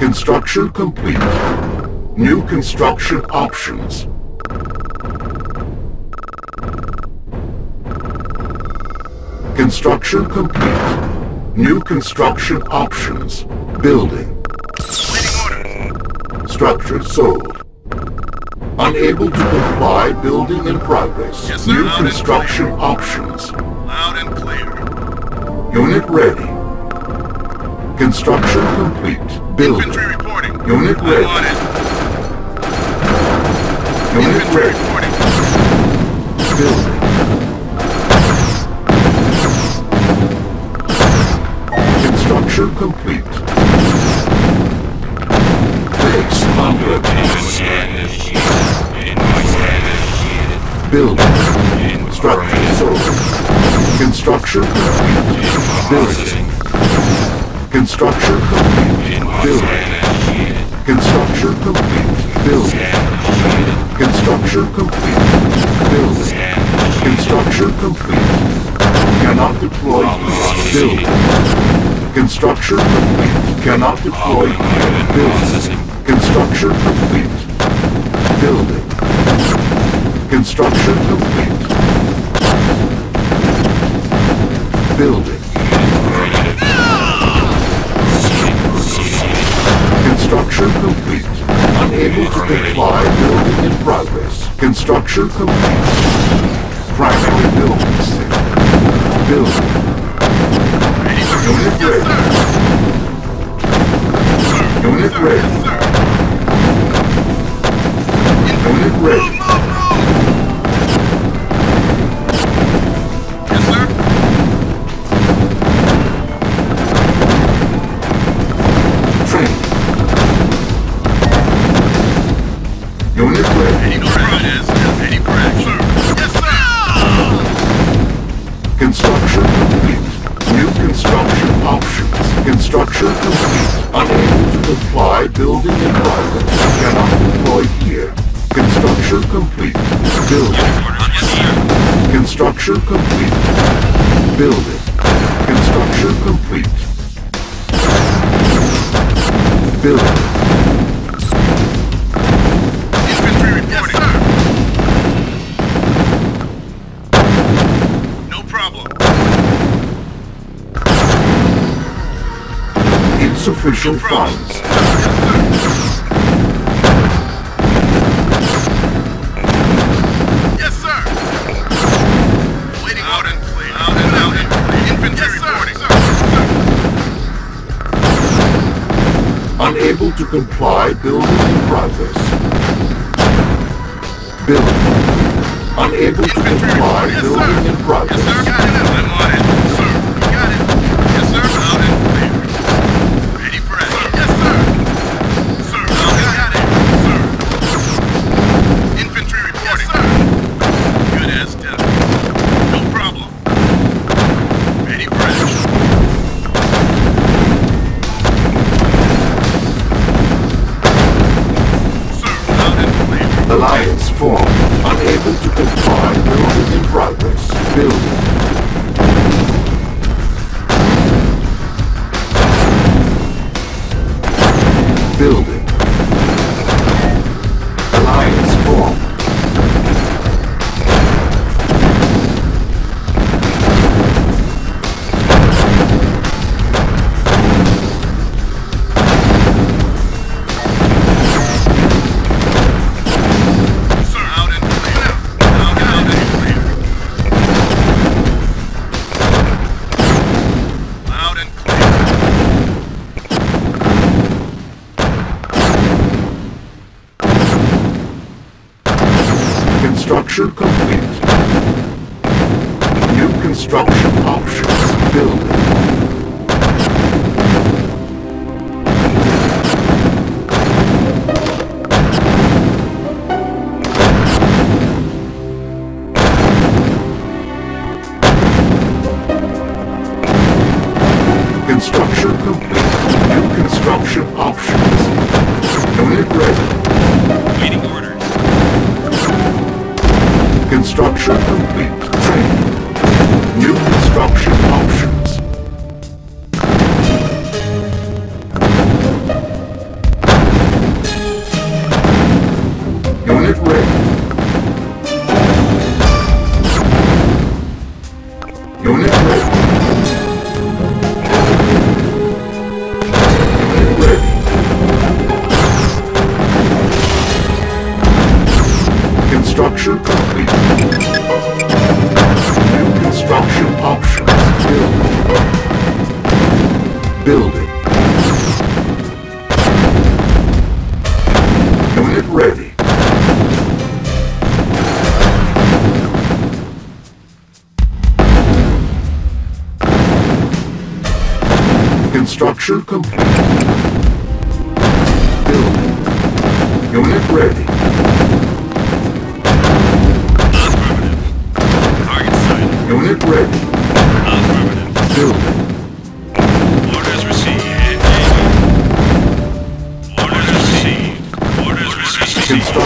Construction complete. New construction options. Construction complete. New construction options. Building. Structure sold. Unable to comply building in progress. Yes. New construction options. Loud and clear. Unit ready. Construction complete. Building. Infantry reporting. Unit I'm on it. Unit Infantry ready. reporting. Building. Construction complete. Base under attack. Building. Structure sold. Construction complete. Building. Construction complete. Building. Construction complete. Building. Construction complete. Building. Construction complete. Cannot deploy. Building. Construction complete. Cannot deploy. Building. Construction complete. Building. Construction complete. Building. Unable to comply. Building in progress. Construction complete. Primary building set. Building. Unit ready. Unit ready. Sir. Construction complete. New construction options. Construction complete. Unable to comply. Building in. Cannot deploy here. Construction complete. Building. Construction complete. Building. Construction complete. Building. Insufficient No funds. Yes, sir. Waiting out and clear. Out and out and clear. Infantry reporting. Sir. Unable to comply. Building in progress. Building. Unable to comply. report. Building sir. in progress. Yes, sir. Got it. I'm on it. Good Construction complete. New construction options. Unit ready. Waiting orders. Construction complete. Training. New construction options. Options. Building. Building. Unit ready. Construction complete. Building. Unit ready.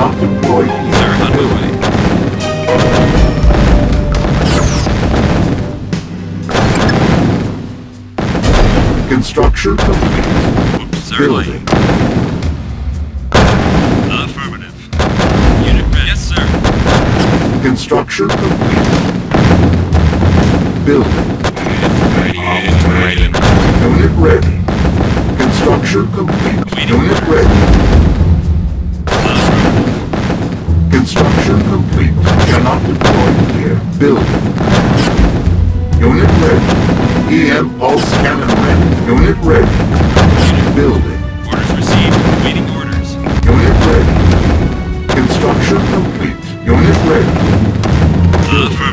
Unit ready. Construction complete. Cannot deploy here. Sir, underway. Construction complete. Whoops, sir. Building. Affirmative. Unit ready. Yes, sir. Construction complete. Building. Integrated. Unit ready. Construction complete. Unit ready. Construction complete. Cannot deploy here. Building. Unit ready. EM pulse cannon ready. Unit ready. Building. Orders received. Waiting orders. Unit ready. Construction complete. Unit ready.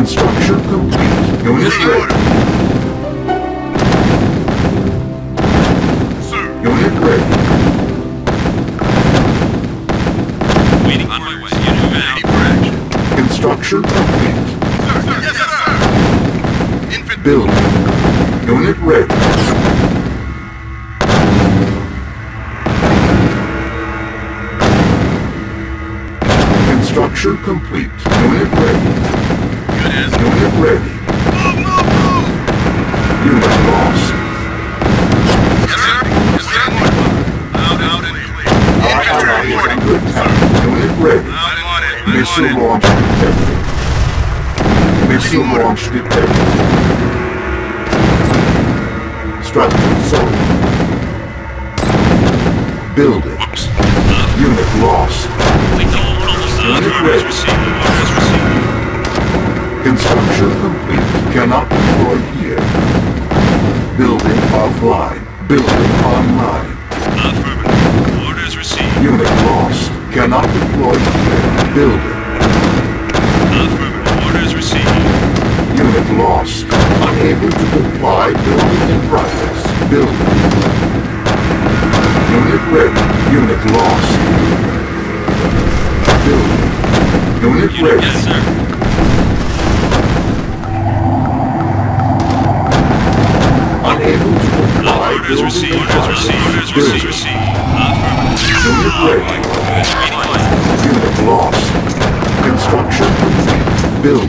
Construction complete. Unit ready. Sir. Unit ready. Waiting on my way. Unit ready for action. Construction complete. Sir. Yes, sir. Infantry. Building. Unit ready. Construction complete. Missile on it. launch detected. Missile launch detected. Structure zone. Building. Unit lost. We don't almost Unit Orders ready. received. Orders received. Construction complete. Cannot deploy here. Building offline. Building online. Affirmative. Orders received. Unit lost. Cannot deploy here. Building. Affirmative. Orders received. Unit lost. Unable to comply. Building in progress. Building. Unit ready. Unit lost. Building. Unit Unit, ready. yes, sir. Unable to comply. Orders received. Orders received. Orders received. Unit lost. Construction. Building.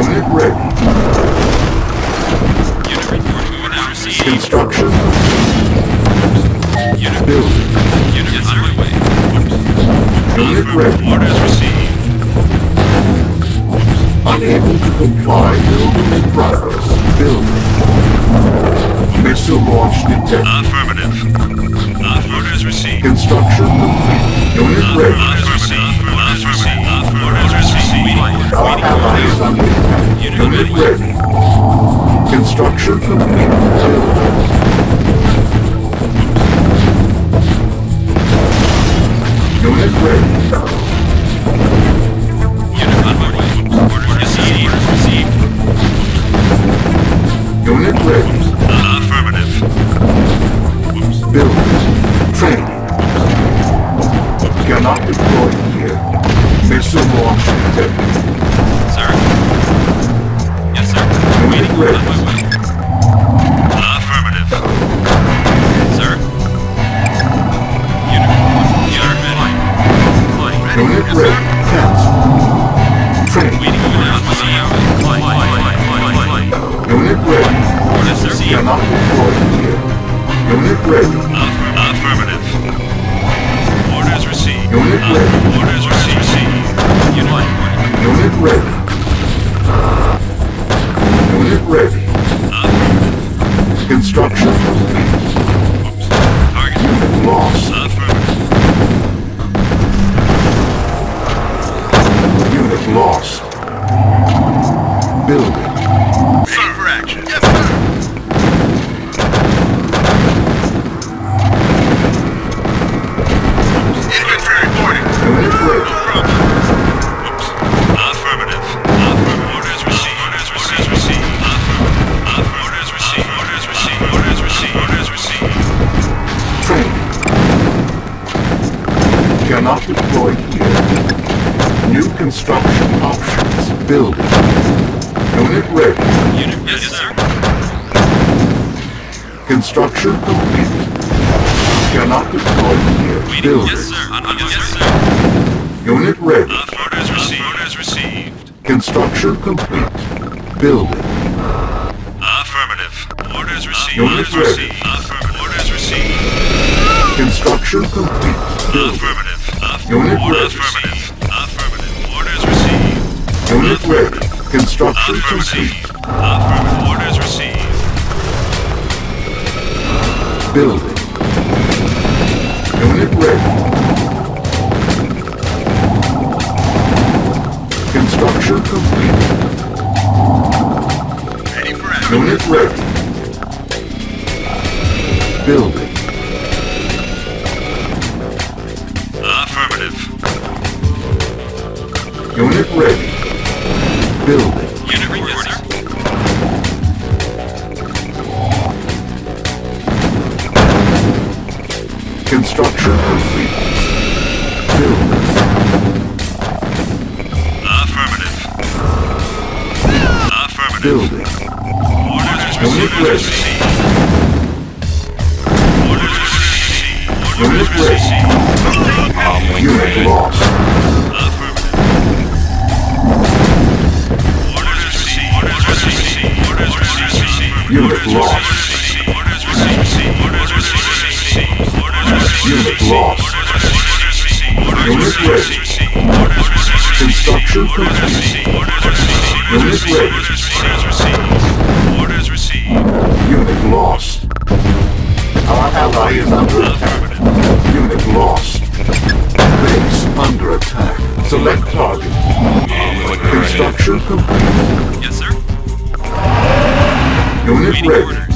Unit. Unit. Orders received. Construction Unit. Unit on. Unit. Orders received. Unable to. Building. Missile launch detected. Affirmative. Aff- Orders received. Construction complete. Unit ready. Orders received. Orders received. Our ally is. Unit Unit ready. Construction complete. Unit ready. Unit on my way. Orders received. Unit ready. Cannot deploy here. Missile launch detected. Sir. Yes, sir. Unit Waiting ready. on my way. Affirmative. Sir. Unit Unit ready. Flight ready. Unit Yes, ready. sir. Cancel. Training. Waiting on my Flight, flight, flight, flight, flight. Unit ready. Orders received. Cannot deploy here. Unit ready. Affirm- Unit ready. Orders received. Unit ready. Unit ready. Construction. Target. Lost. Unit ready. Unit ready. Yes, sir. Construction complete. Cannot deploy here. Waiting. Building. Yes, sir. On, on, yes, sir. Unit ready. Orders received. Orders received. Construction complete. Building. Affirmative. Orders received. Unit Orders ready. received. Affirmative. Orders received. Construction complete. Building. Affirmative. Aff- Unit ready. affirmative. Affirmative. Orders received. Unit ready. Construction complete. Affirmative. Affirmative. Orders received. Building. Unit ready. Construction complete. Ready for action. Unit ready. Building. Affirmative. Unit ready. Unit ready. orders.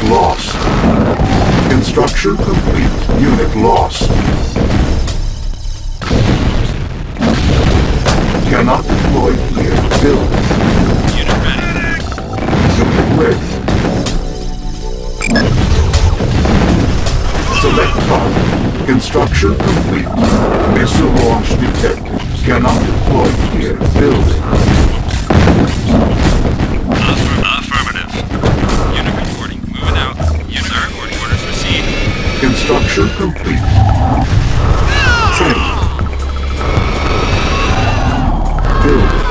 Unit lost. Construction complete. Unit lost. Cannot deploy here. Build. Unit ready. Unit ready. Select target. Construction complete. Missile launch detected. Cannot deploy here. Building. Construction complete. Training. Building.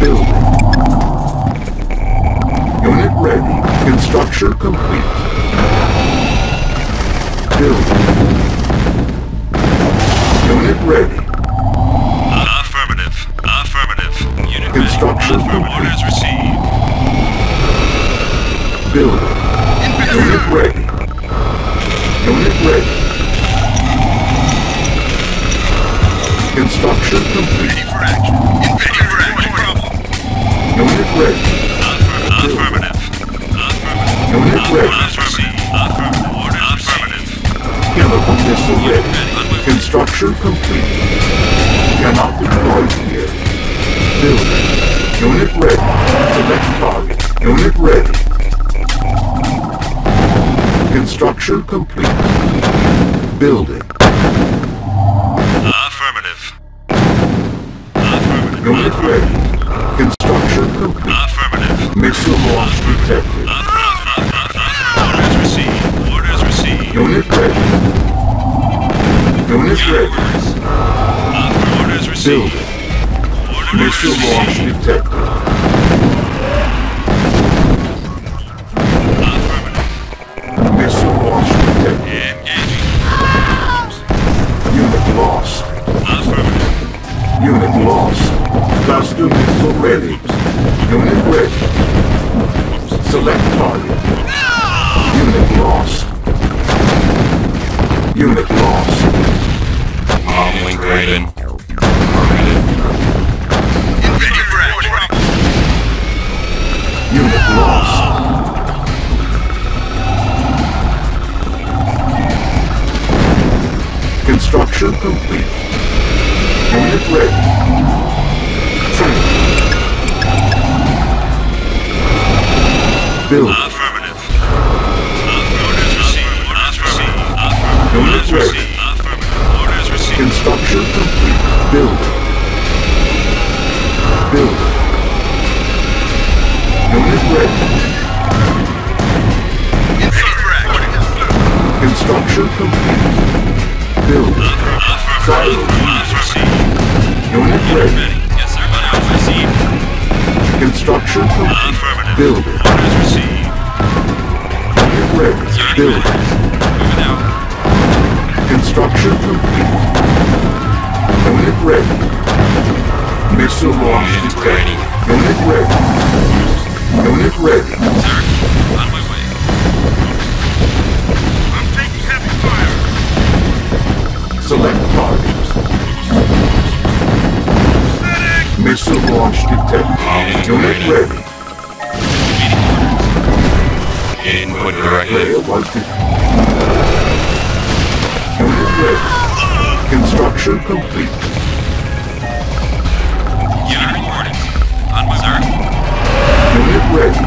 Building. Unit ready. Construction complete. Building. Unit ready. Affirmative. Affirmative. Unit Construction ready. Affirm- complete. Orders received. Building. Unit ready. Unit ready. Construction complete. Ready for action. Ready for action. Problem. Unit ready. Affirmative. Affirmative. Unit ready. Affirmative. Affirmative. Chemical missile ready. Construction complete. Cannot deploy here. Building. Unit ready. Select target. Unit ready. Construction complete. Building. Affirmative. Affirmative. Unit ready. Construction complete. Affirmative. Missile launch detected. Orders received. Orders received. Unit ready. Unit ready. Orders received. Building. Missile launch detected. Construction complete. Unit ready. Building. Affirmative. Orders received. Affirmative. Unit ready. received. Affirmative. Orders received. Construction complete. Building. Building. Unit ready. Construction complete. Building. Affirmative. Orders received. Unit ready. Yes, sir. Received. Construction complete. Affirmative. Building. Input Player directive. was defeated. Unit ready. Construction complete. Unit reporting. On my sir. Unit ready.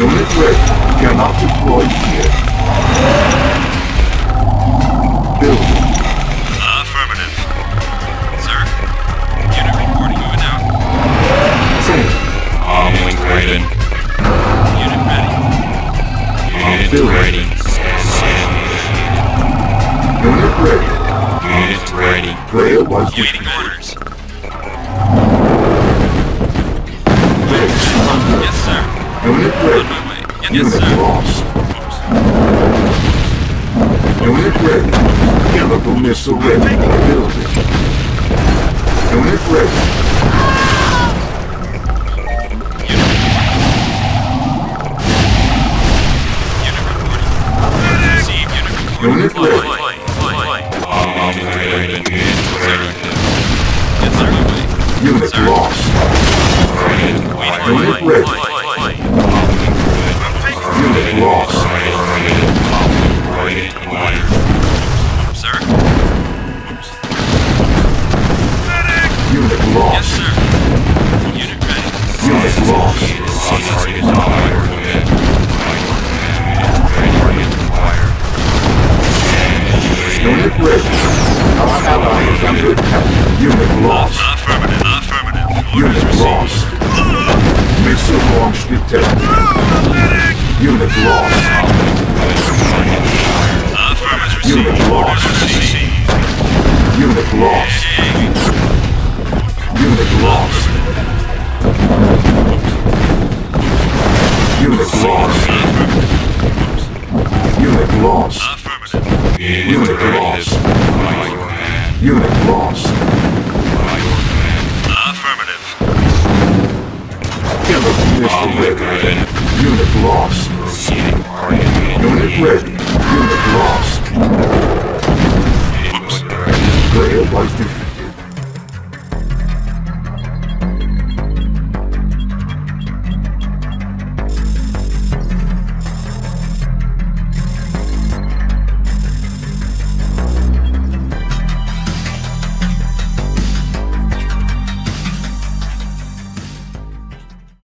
Unit ready. Cannot deploy here. Building. Affirmative. Sir. Unit reporting. Moving out. Training. Comlink Raiden. Unit Building. ready. Unit ready. Unit ready. Player was Waiting orders. Base under. Yes, sir. Unit On ready. my way. Yes, Unit sir. lost. Unit ready. Chemical missile ready. Building. Unit ready. Unit reporting. Unit Fly, ready. Unit ready. Yes, sir. On my way. Unit lost. Unit ready. Detected. Unit lost. Unit lost. Unit lost. Unit lost. Unit lost. Unit lost. Unit lost. Unit lost. Ready. Unit lost. Unit ready. Unit lost. Input was defeated.